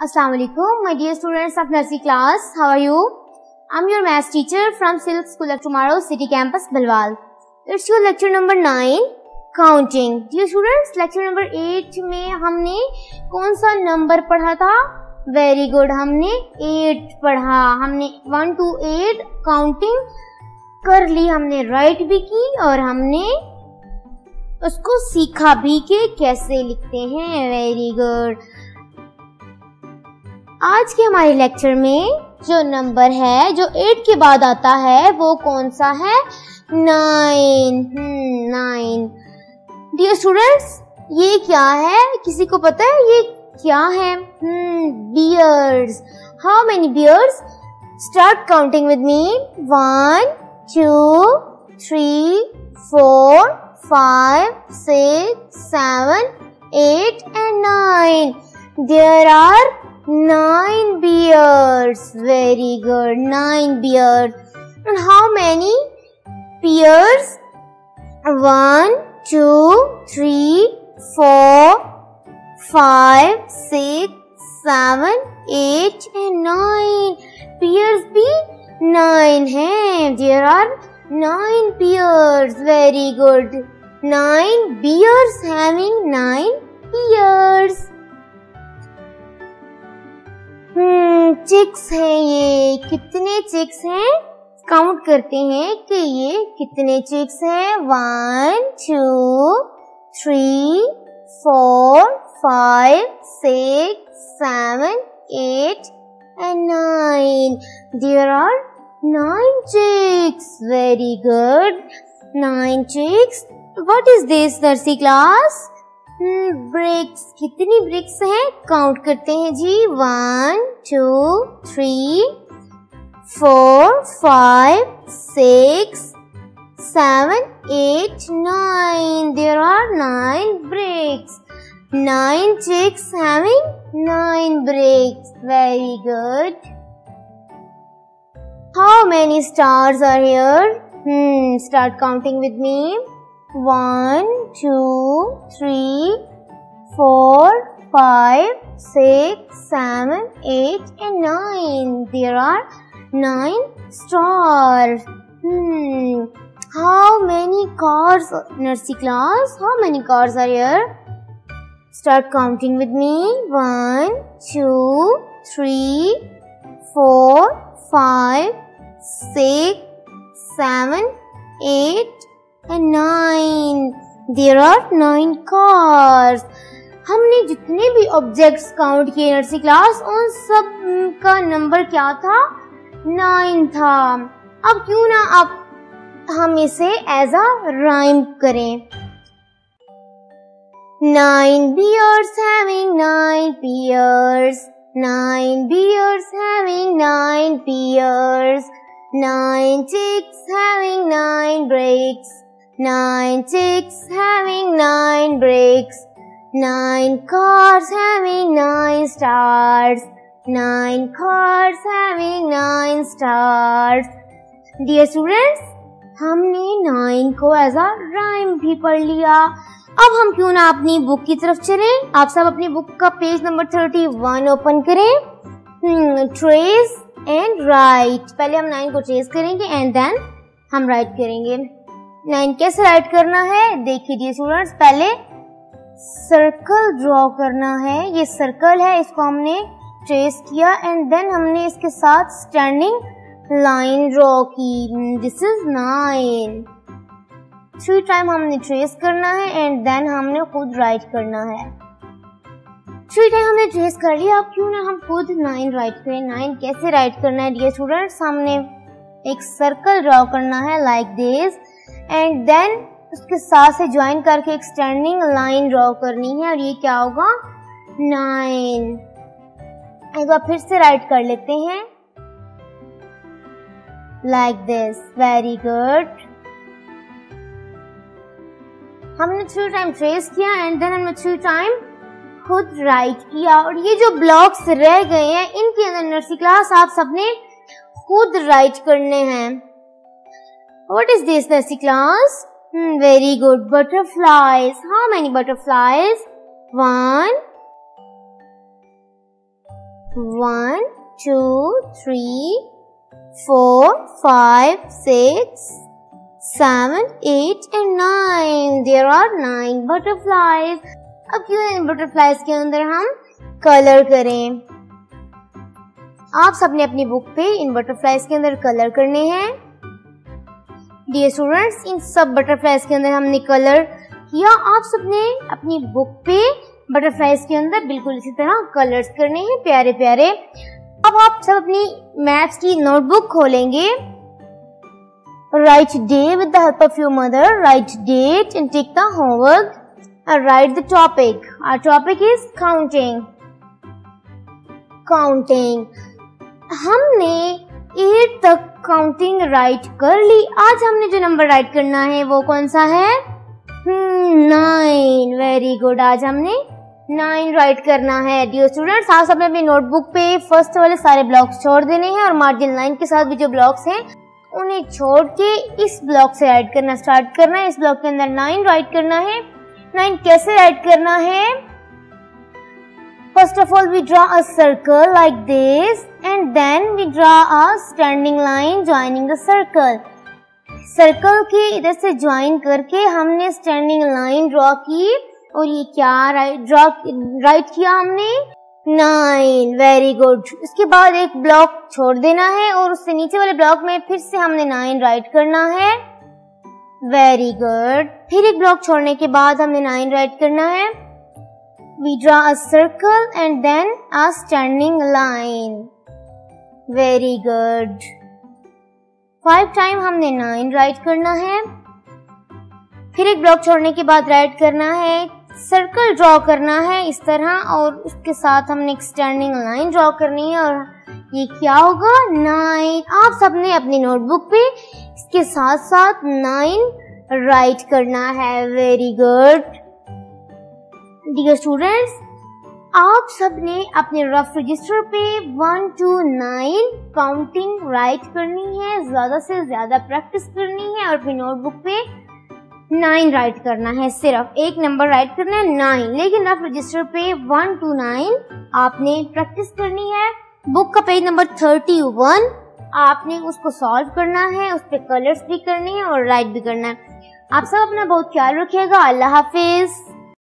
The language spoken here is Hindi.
Assalamu alaikum, my dear students of nursery class. How are you? I'm your math teacher from Silk School of Tomorrow, City Campus, Bilwal. It's your lecture number 9, counting. Dear students, lecture number 8 में हमने कौन सा नंबर पढ़ा था वेरी गुड हमने 8 पढ़ा हमने 1 टू 8 काउंटिंग कर ली हमने राइट भी की और हमने उसको सीखा भी कि कैसे लिखते हैं वेरी गुड आज के हमारे लेक्चर में जो नंबर है, जो एट के बाद आता है, वो कौन सा है? नाइन नाइन डियर स्टूडेंट्स ये क्या है? किसी को पता है? ये क्या है? Bears how many bears start counting with me one two three four five six seven eight and nine there are Nine bears. Very good. Nine bears. And how many pears? One, two, three, four, five, six, seven, eight, and nine. Pears be nine हैं. There are nine pears. Very good. Nine bears having nine pears. Chicks है ये। कितने चिक्स हैं? काउंट करते हैं कि ये कितने चिक्स हैं? One two three four five six seven eight and nine there are nine chicks very good nine chicks what is this nursery class bricks कितनी ब्रिक्स है? काउंट करते हैं जी. One two three four five six seven eight nine there are nine bricks nine chicks having nine bricks very good how many stars are here hmm start counting with me 1, 2, 3, 4, 5, 6, 7, 8 and 9. There are 9 stars. Hmm. How many cars, nursery class? How many cars are here? Start counting with me. 1, 2, 3, 4, 5, 6, 7, 8 and nine. There are nine cars. हमने जितने भी ऑब्जेक्ट्स काउंट किए नर्सरी क्लास उन सब का नंबर क्या था? नाइन था. अब क्यों ना आप, हम इसे एज अ राइम करें. Nine bears having nine pears nine bears having nine pears nine breaks Nine chicks having nine bricks. Nine cars having nine stars. Nine cars having nine stars. Dear students, हमने नाइन को एज अ राइम भी पढ़ लिया अब हम क्यों ना अपनी बुक की तरफ़ चलें आप सब अपनी बुक का page number thirty one open करें ट्रेस एंड राइट पहले हम नाइन को ट्रेस करेंगे एंड देन हम राइट करेंगे नाइन कैसे राइट करना है? देखिए स्टूडेंट्स पहले सर्कल ड्रॉ करना है। ये सर्कल है, इसको हमने ट्रेस किया एंड देन हमने इसके साथ स्टैंडिंग लाइन ड्रॉ की। This is nine three time हमने ट्रेस करना है एंड देन हमने खुद राइट करना है। थ्री टाइम हमने ट्रेस कर लिया, अब क्यों ना हम खुद नाइन राइट करें? नाइन कैसे राइट करना है डियर स्टूडेंट्स हमने एक सर्कल ड्रॉ करना है लाइक दिस एंड देन उसके साथ से ज्वाइन करके एक स्टैंडिंग लाइन ड्रॉ करनी है और ये क्या होगा? नाइन एक बार फिर से राइट कर लेते हैं. लाइक दिस वेरी गुड हमने थ्री टाइम ट्रेस किया एंड देन हमने थ्री टाइम खुद राइट किया. और ये जो ब्लॉक्स रह गए हैं, इनके अंदर नर्सरी क्लास आप सबने खुद राइट करने हैं। What is this nursery class very good butterflies how many butterflies one one two three four five six seven eight and nine there are nine butterflies अब क्यों बटरफ्लाइज के अंदर हम कलर करें? आप सबने अपनी बुक पे इन बटरफ्लाइज के अंदर कलर करने हैं डियर स्टूडेंट्स इन सब बटरफ्लाइज के अंदर हमने कलर किया आप सबने अपनी बुक पे बटरफ्लाइज के अंदर बिल्कुल इसी तरह कलर्स करने हैं, प्यारे प्यारे अब आप सब अपनी मैथ्स की नोटबुक खोलेंगे write day with the help of your mother. Write date and take the homework. And write the topic. Our topic is counting. Counting. हमने एट तक काउंटिंग राइट कर ली। आज हमने जो नंबर राइट करना है, वो कौन सा है? नाइन वेरी गुड आज हमने नाइन राइट करना है। डियर स्टूडेंट्स आप सब अपनी नोटबुक पे फ़र्स्ट वाले सारे ब्लॉक्स छोड़ देने हैं और मार्जिन लाइन के साथ भी जो ब्लॉक्स हैं, उन्हें छोड़ के इस ब्लॉक से राइट करना स्टार्ट करना है। इस ब्लॉक के अंदर नाइन राइट करना है। नाइन कैसे राइट करना है? First of all we draw a circle like this and then we draw a standing line joining the circle circle के इधर से ज्वाइन करके हमने स्टैंडिंग लाइन ड्रॉ की और ये क्या राइट ड्रॉ राइट किया हमने? नाइन वेरी गुड उसके बाद एक ब्लॉक छोड़ देना है और उससे नीचे वाले ब्लॉक में फिर से हमने नाइन राइट करना है। वेरी गुड फिर एक ब्लॉक छोड़ने के बाद हमने नाइन राइट करना है। We draw a circle and then a standing line very good five time हमने नाइन राइट करना है। फिर एक ब्लॉक छोड़ने के बाद राइट करना है। सर्कल ड्रॉ करना है इस तरह और उसके साथ हमने एक स्टैंडिंग लाइन ड्रॉ करनी है और ये क्या होगा? नाइन आप सबने अपनी नोटबुक पे इसके साथ साथ नाइन राइट करना है। वेरी गुड डियर स्टूडेंट्स आप सबने अपने रफ रजिस्टर पे one two nine counting write करनी है, ज़्यादा से ज़्यादा प्रैक्टिस करनी है और अपनी नोटबुक पे नाइन राइट करना है। सिर्फ़ एक नंबर राइट करना है नाइन लेकिन रफ रजिस्टर पे वन टू नाइन आपने प्रैक्टिस करनी है। बुक का पेज नंबर थर्टी वन आपने उसको सॉल्व करना है, उस पर कलर्स भी करने हैं और राइट भी करना है। आप सब अपना बहुत ख्याल रखिएगा। अल्लाह हाफिज़।